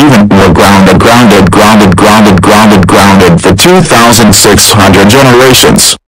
even more grounded grounded grounded grounded grounded grounded for 2,600 generations.